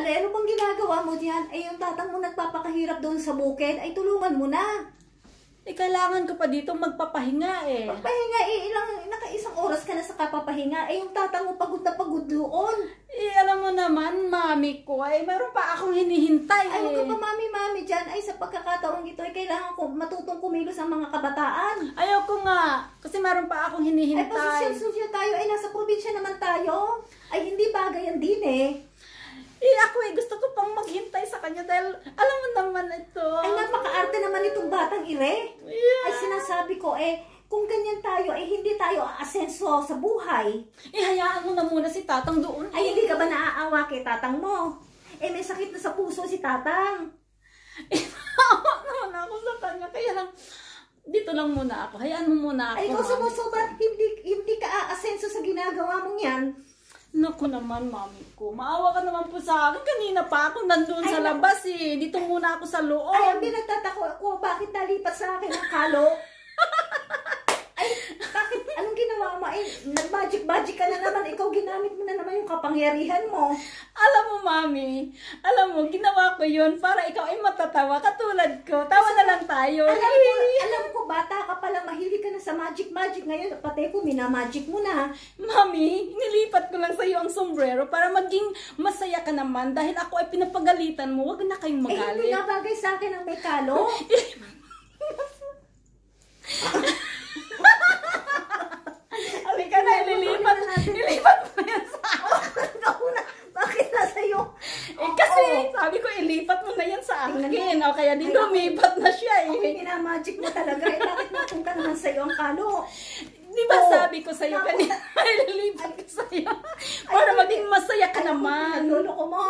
Alay, ano bang ginagawa mo diyan? Ay, yung tatang mo nagpapakahirap doon sa bukid, ay tulungan mo na. Eh, kailangan ko pa dito magpapahinga eh. Pagpahinga, eh, ilang, nakaisang oras ka na sa kapapahinga. Eh, yung tatang mo pagod na pagod doon. Eh, alam mo naman, mami ko, eh, meron pa akong hinihintay Ay, huwag ka eh. pa mami-mami dyan. Ay, sa pagkakataong ito, ay kailangan ko matutong kumilos ang mga kabataan. Ayoko nga, kasi meron pa akong Ay, hinihintay. pasisyon tayo. Ay, nasa probinsya naman tayo. Ay, hindi bagay yan din eh. Ako eh, gusto ko pang maghintay sa kanya dahil alam mo naman ito. Ay, napaka-arte naman itong batang ire. Yeah. Ay, sinasabi ko, eh, kung ganyan tayo, eh, hindi tayo aasenso sa buhay. Eh, hayaan mo na muna si tatang doon. Ay, hindi ka ba naaawa kay tatang mo? Eh, may sakit na sa puso si tatang. Eh, maawa naman ako sa kanya. Kaya lang, dito lang muna ako. Hayaan mo muna ako. Ay, ikaw sumusobra, hindi, hindi ka aasenso sa ginagawa mong yan. Naku naman, mami ko. Maawa ka naman po sa akin. Kanina pa ako nandun Ay, sa labas eh. Dito muna ako sa loob. Ay, ang pinagtatako ako, bakit nalipat sa akin ang kalo? Ay, bakit, anong ginawa mo? Ay, nag-magic-magic ka na naman. Ikaw, ginamit mo na naman yung kapangyarihan mo. Alam mo, mami, alam mo, ginawa ko yun para ikaw ay matatawa katulad ko. Tawa na lang tayo. Alam ko, alam ko, bata ka pala, mahilig ka na sa magic-magic. Ngayon, pati ko, minamagic mo na. Mami, nilipat ko lang sa iyo ang sombrero para maging masaya ka naman dahil ako ay pinapagalitan mo. Huwag na kayong Eh, hindi magalit. nga bagay sa akin ang may kalo. Halika na, ililipat. Ililipat mo yan sa Ako na, bakit nasa iyo? Eh, kasi sabi ko, ilipat mo na yan sa akin. O kaya di lumipat na siya Ako eh. minamagic mo talaga. Eh, bakit napunta naman sa iyo ang kalo? Di ba Oo. sabi ko sa'yo kanina, ililipat ko sa'yo. Para maging masaya ka naman. Nagluloko mo.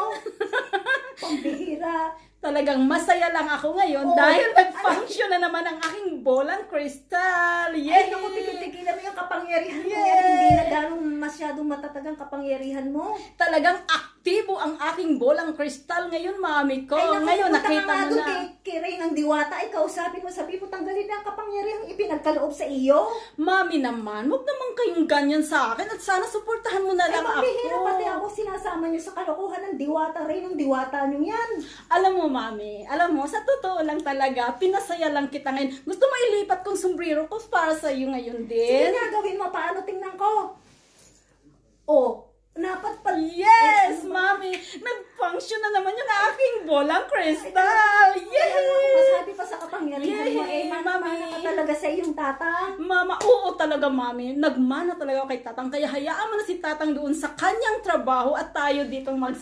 Pambihira. Talagang masaya lang ako ngayon Oo. dahil nag-function na naman ang aking bolang crystal. Ay, Yay! naku, tigil-tigilan mo yung kapangyarihan mo. Hindi na ganong masyadong matatag ang kapangyarihan mo. Talagang aktibo ang aking bolang crystal ngayon, mami ko. Ay, ngayon, nakita nga mo na. Kay, kay Ray ng Diwata, ay kausapin mo, sabi mo, tanggalin na ang kapangyarihan ipinagkaloob sa iyo. Mami naman, huwag naman kayong ganyan sa akin at sana suportahan mo na Ay, lang ako. pati ako sinasama niyo sa kalokohan ng Diwata, Ray ng Diwata niyo yan. Alam mo, mami, alam mo, sa totoo lang talaga, pinasaya lang kita ngayon. Gusto mo ilipat kong sombrero ko para sa iyo ngayon Sige din? nga, gawin mo, paano tingnan ko? Oh, napat pa. Yes, mami! Nag-function na naman yung aking bolang crystal! Ay, Yay! masabi pa sa kapangyarihan mo, eh, mana-mana mami. ka talaga sa iyong tatang. Mama, oo talaga, mami. Nagmana talaga ako kay tatang. Kaya hayaan mo na si tatang doon sa kanyang trabaho at tayo dito mag